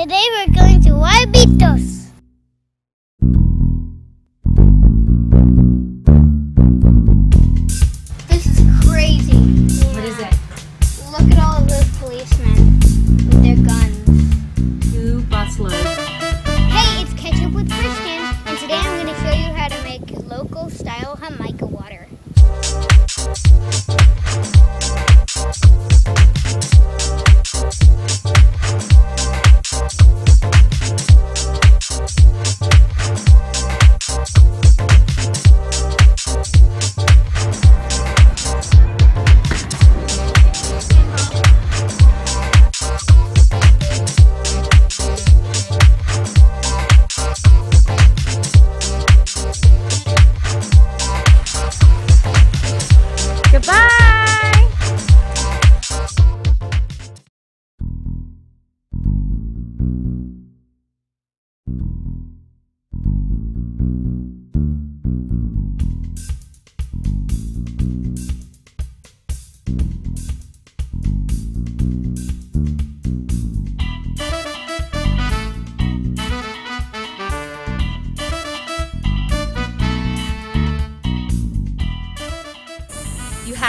Today we're going to Guayabitos. This is crazy. What is it? Look at all of those policemen with their guns. Two busloads. Hey, it's Catch Up with Christian, and today I'm going to show you how to make local style Jamaica water.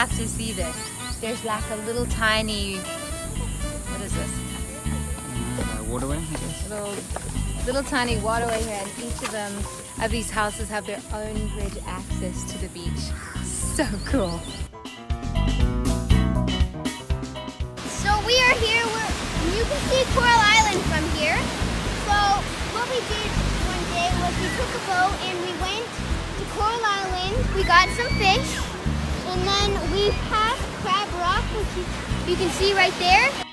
Have to see this. There's like a little tiny, what is this? Uh, waterway, I guess. Little, little tiny waterway here, and each of them of these houses have their own bridge access to the beach. So cool. So we are here, we're, you can see Coral Island from here. So what we did one day was we took a boat and we went to Coral Island, we got some fish, and then we passed Crab Rock, which you, you can see right there.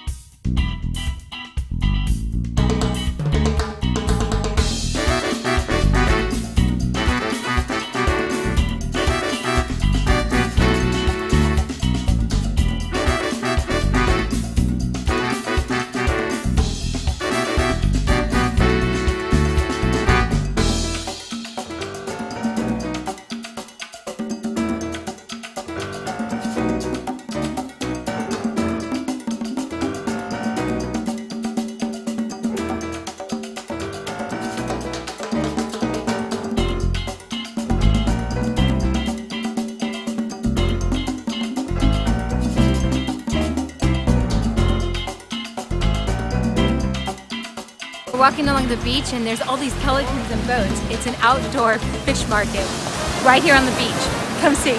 We're walking along the beach and there's all these pelicans and boats. It's an outdoor fish market right here on the beach. Come see.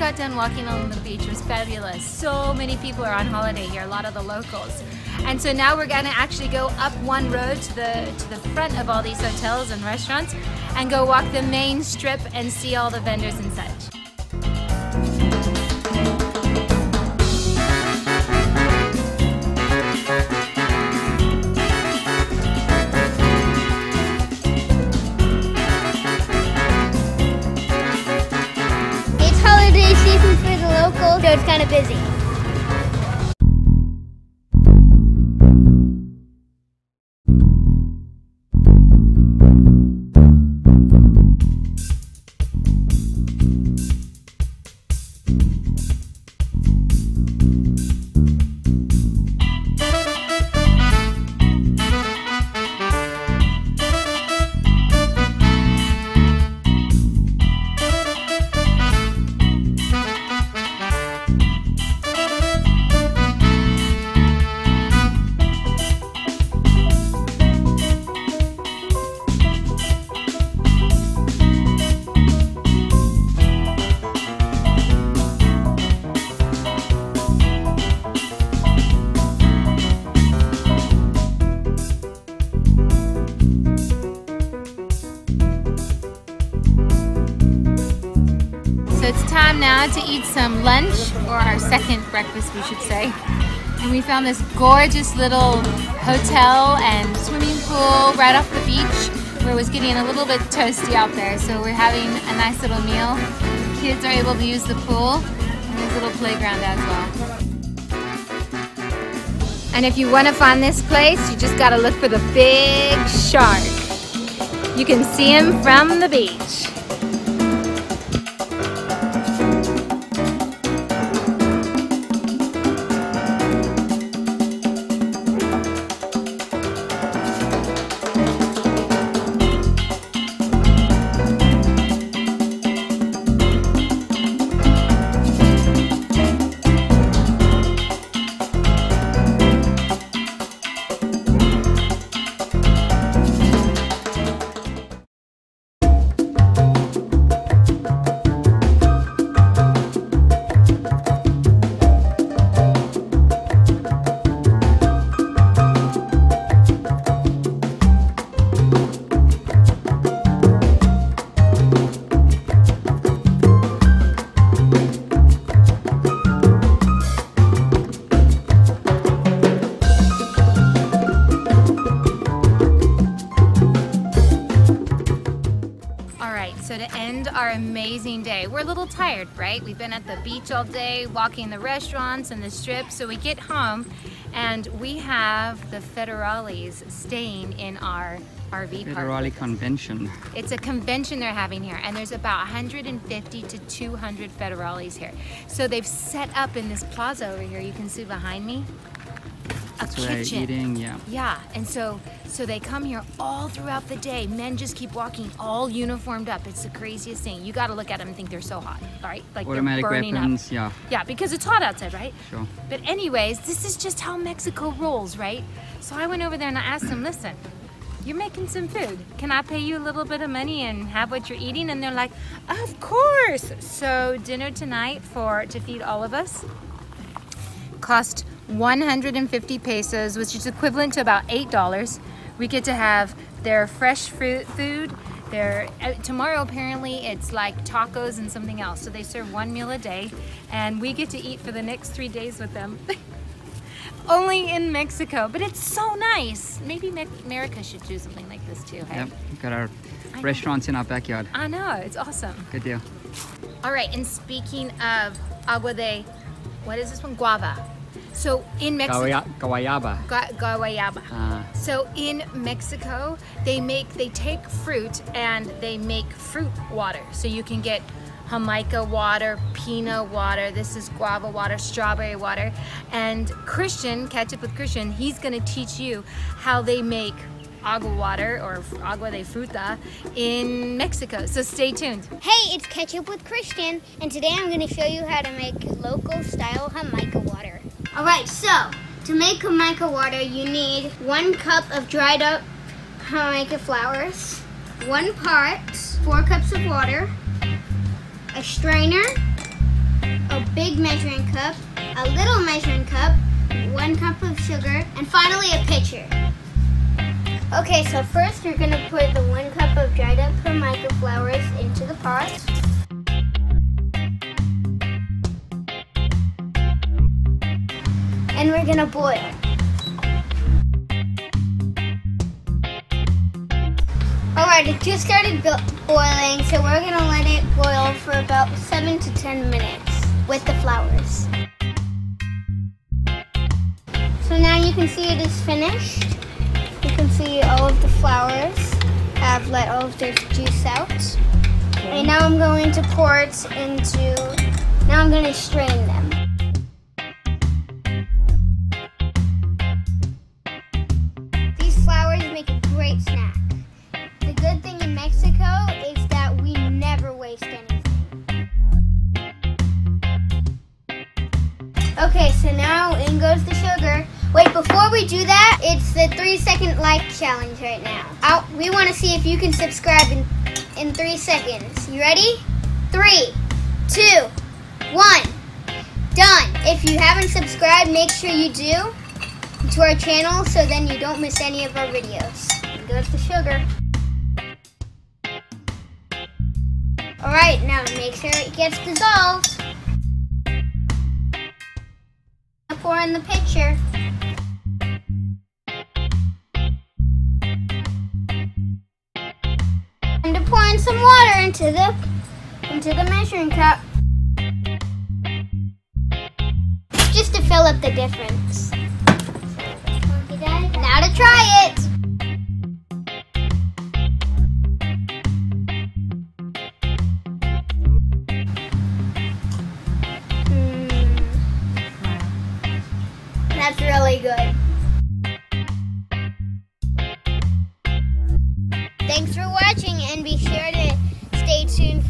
Got done walking along the beach. It was fabulous. So many people are on holiday here, a lot of the locals. And so now we're gonna actually go up one road to the to the front of all these hotels and restaurants and go walk the main strip and see all the vendors and such. It's kind of busy. Time now to eat some lunch, or our second breakfast, we should say. And we found this gorgeous little hotel and swimming pool right off the beach. where it was getting a little bit toasty out there. So we're having a nice little meal. Kids are able to use the pool and this little playground as well. And if you want to find this place, you just got to look for the big shark. You can see him from the beach. Amazing day, we're a little tired, right? We've been at the beach all day, walking the restaurants and the strip, so we get home and we have the Federales staying in our RV park. Federale convention. It's a convention they're having here, and there's about 150 to 200 Federales here. So they've set up in this plaza over here, you can see behind me, they're kitchen. eating, yeah. Yeah, and so so they come here all throughout the day. Men just keep walking, all uniformed up. It's the craziest thing. You got to look at them and think they're so hot, right? Like Automatic they're burning weapons, up. yeah, Yeah, because it's hot outside, right? sure. But anyways, this is just how Mexico rolls, right? So I went over there and I asked them, listen, you're making some food. Can I pay you a little bit of money and have what you're eating? And they're like, of course. So dinner tonight for to feed all of us cost 150 pesos, which is equivalent to about eight dollars. We get to have their fresh fruit food. Their uh, tomorrow apparently it's like tacos and something else. So they serve one meal a day, and we get to eat for the next three days with them. Only in Mexico, but it's so nice. Maybe Me- America should do something like this too. Hey? Yep, got our I know. restaurants in our backyard. I know it's awesome. Good deal. All right, and speaking of agua de, what is this one? Guava. So in Mexico, Guaya- Guayaba. Gu- guayaba. Ah, So in Mexico, they make they take fruit and they make fruit water. So you can get Jamaica water, pina water. This is guava water, strawberry water. And Christian, catch up with Christian. He's gonna teach you how they make agua water or agua de fruta in Mexico. So stay tuned. Hey, it's Catch Up with Christian, and today I'm going to show you how to make local style Jamaica water. All right, so to make Jamaica water, you need one cup of dried up Jamaica flowers, one part, four cups of water, a strainer, a big measuring cup, a little measuring cup, one cup of sugar, and finally a pitcher. Okay, so first you're gonna put the one cup of dried up Jamaica flowers into the pot. And we're gonna boil. Alright, it just started boiling, so we're gonna let it boil for about 7 to 10 minutes with the flowers. So now you can see it is finished. You can see all of the flowers have let all of their juice out. And now I'm going to pour it into, now I'm going to strain them. Like challenge right now. Out, we want to see if you can subscribe in, in three seconds. You ready? Three, two, one. Done. If you haven't subscribed, make sure you do to our channel so then you don't miss any of our videos. Goes the sugar. Alright, now make sure it gets dissolved. Pour in the pitcher. Into the into the measuring cup. Just to fill up the difference.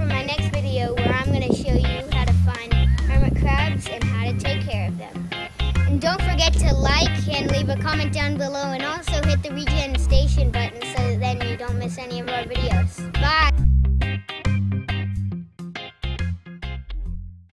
For my next video where I'm going to show you how to find hermit crabs and how to take care of them. And don't forget to like and leave a comment down below and also hit the regen station button so that then you don't miss any of our videos.